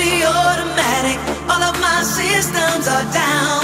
be automatic. All of my systems are down.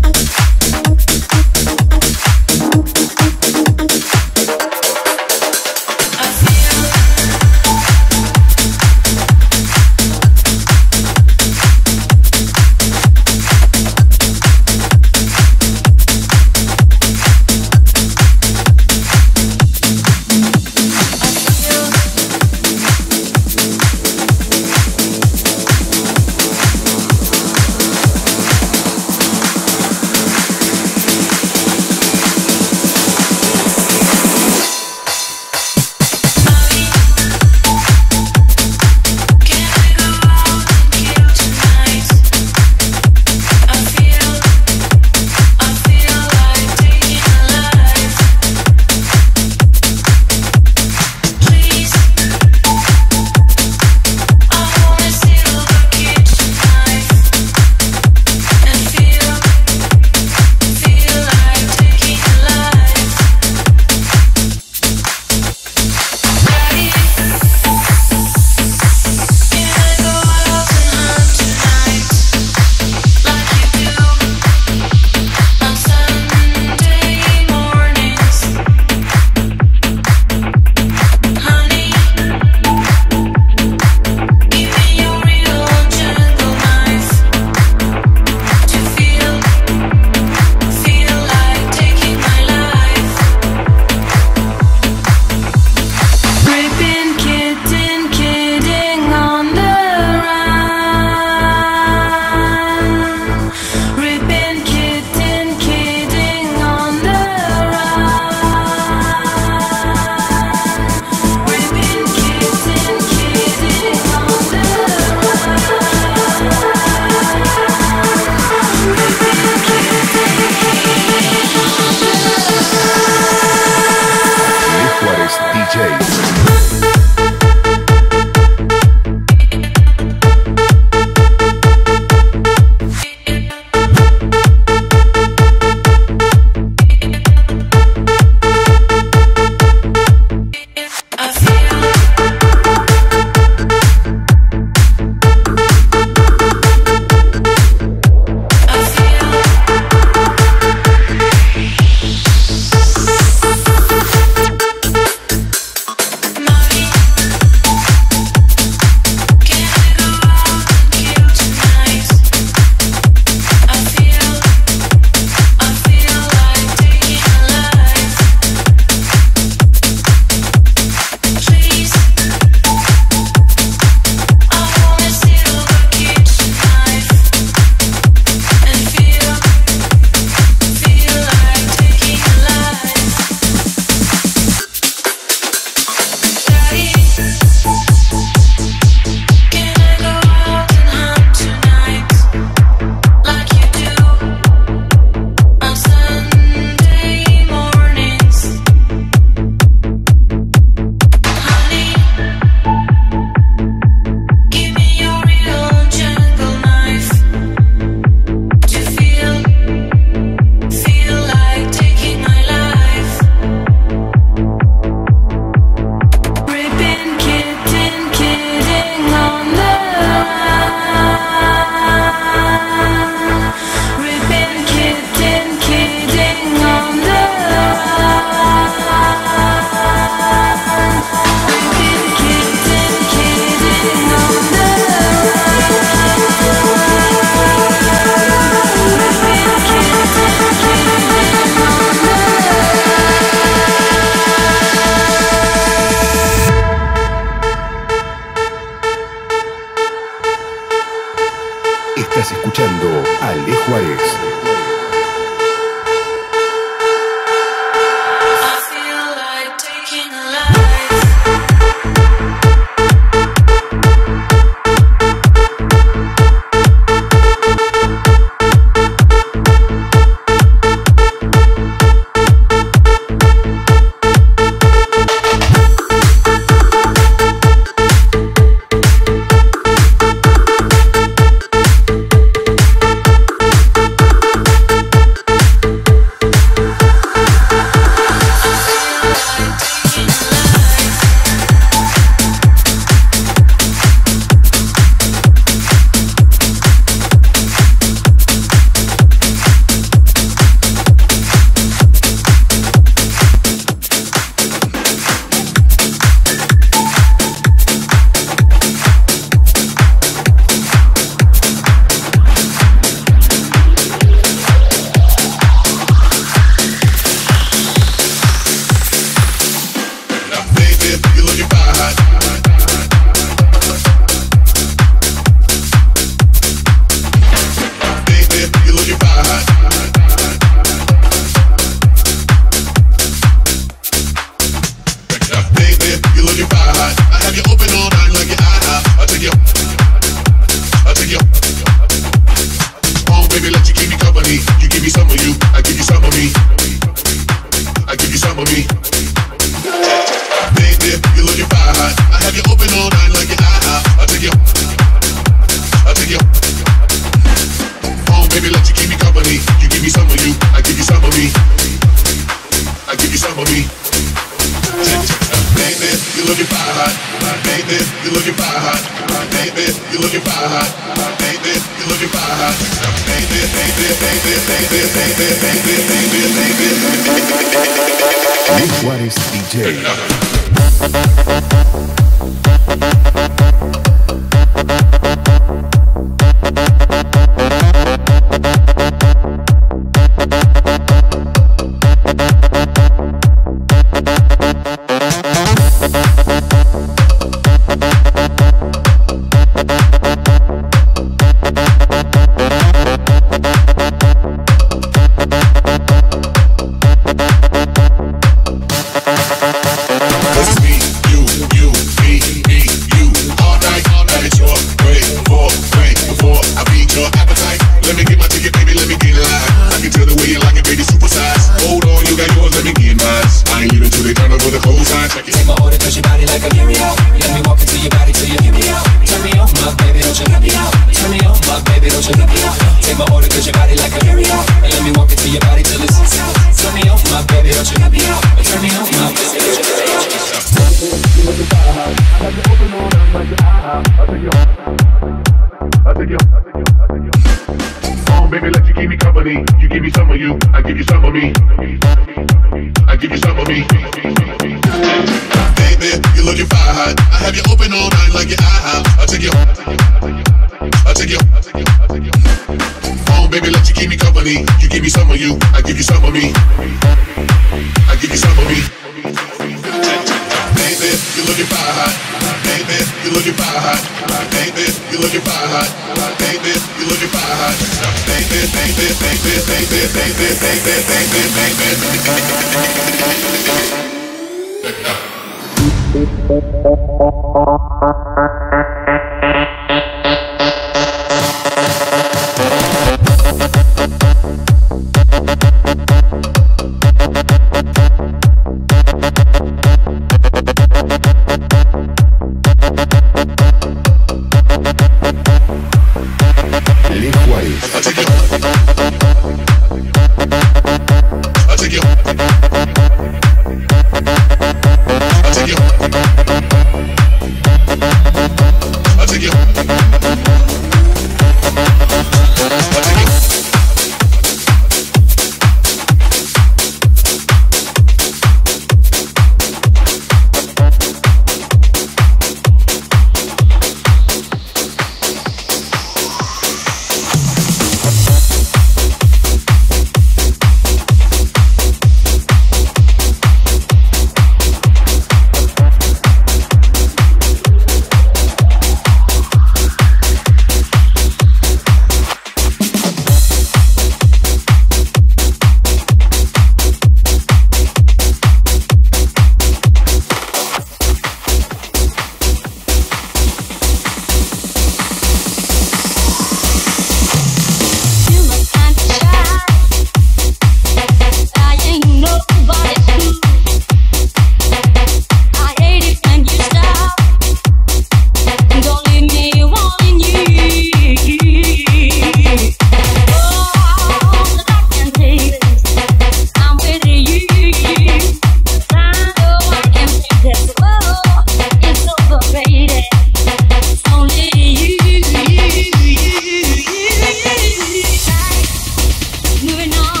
moving on.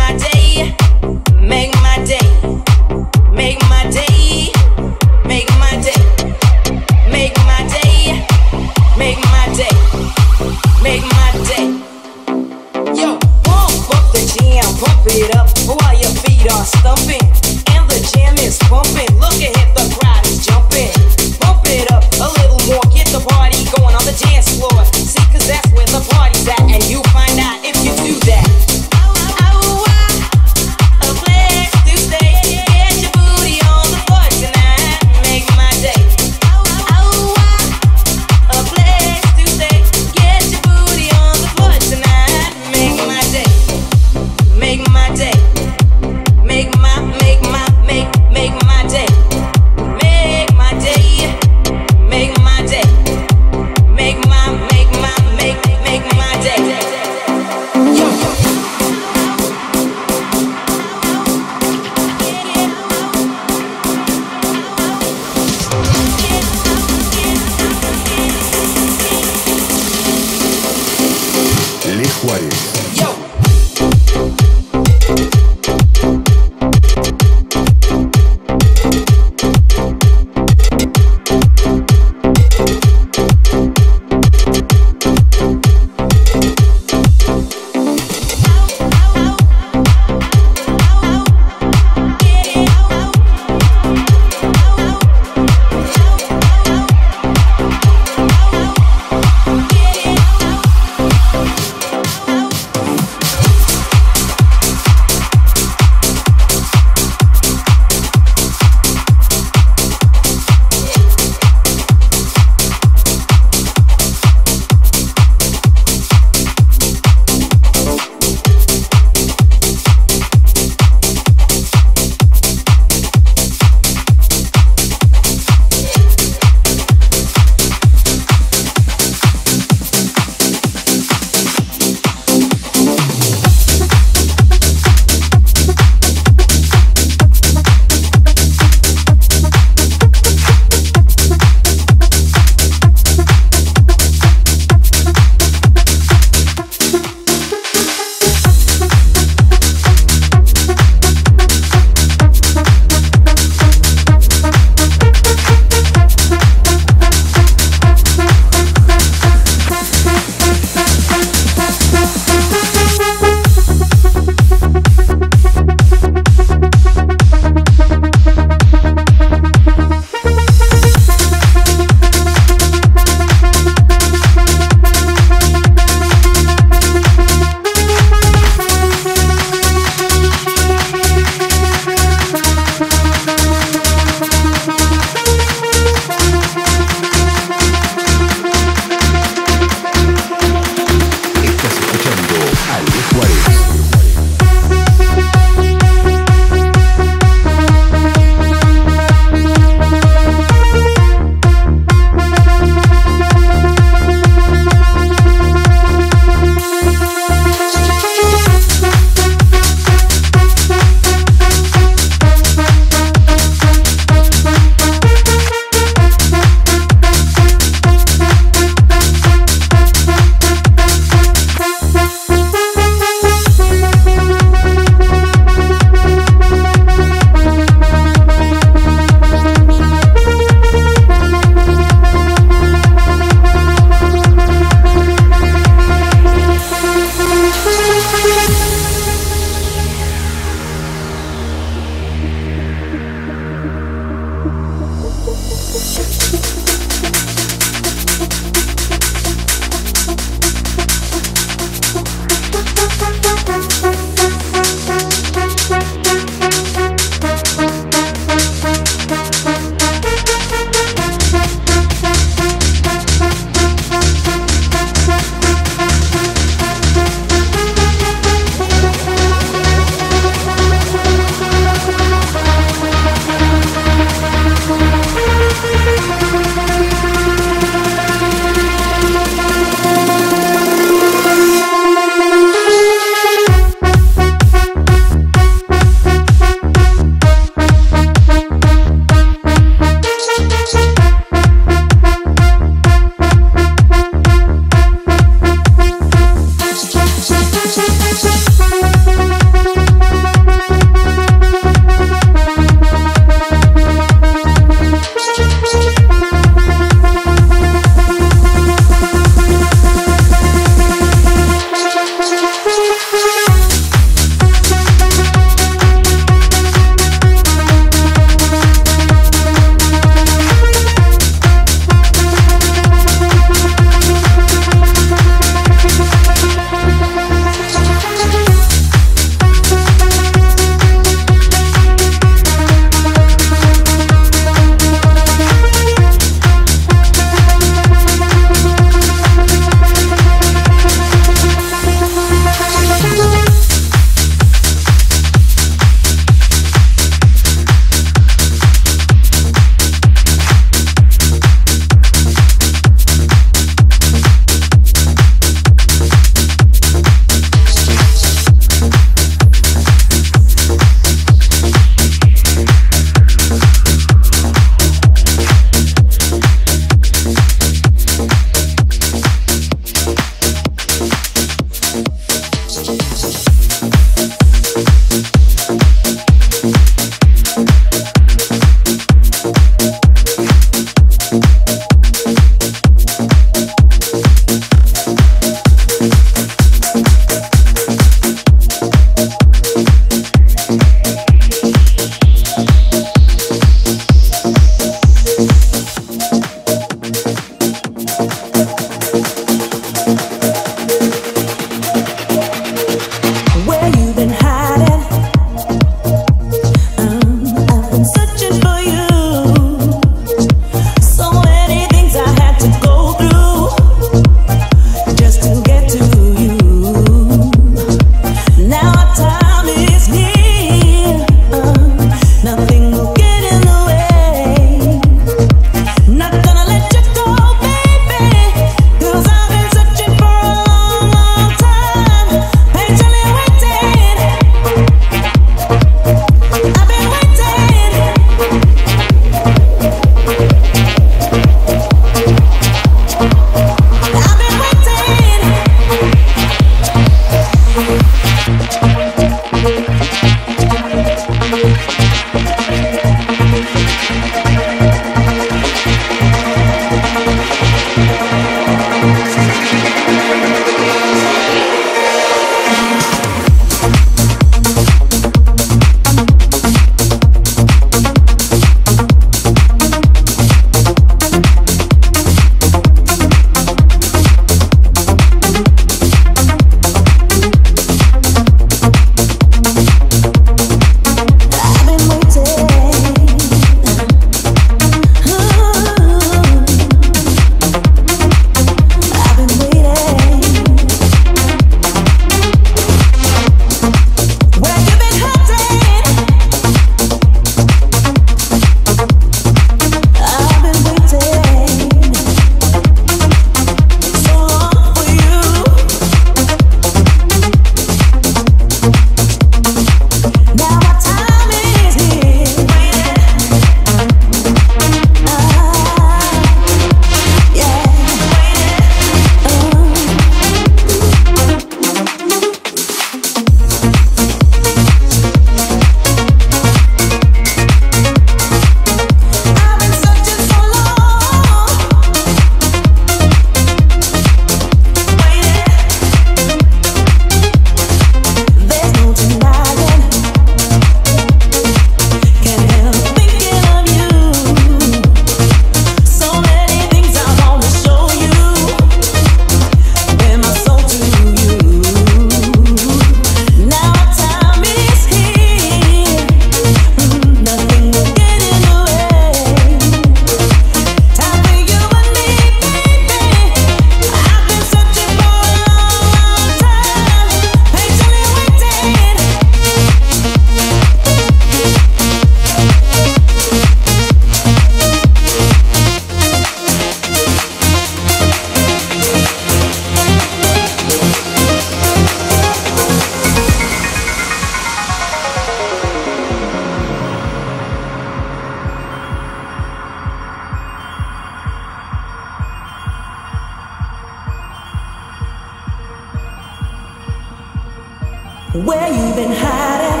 where you've been hiding.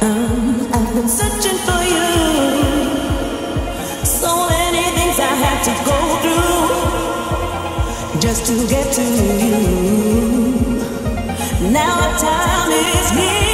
Um, I've been searching for you. So many things I had to go through just to get to you. Now our time is here.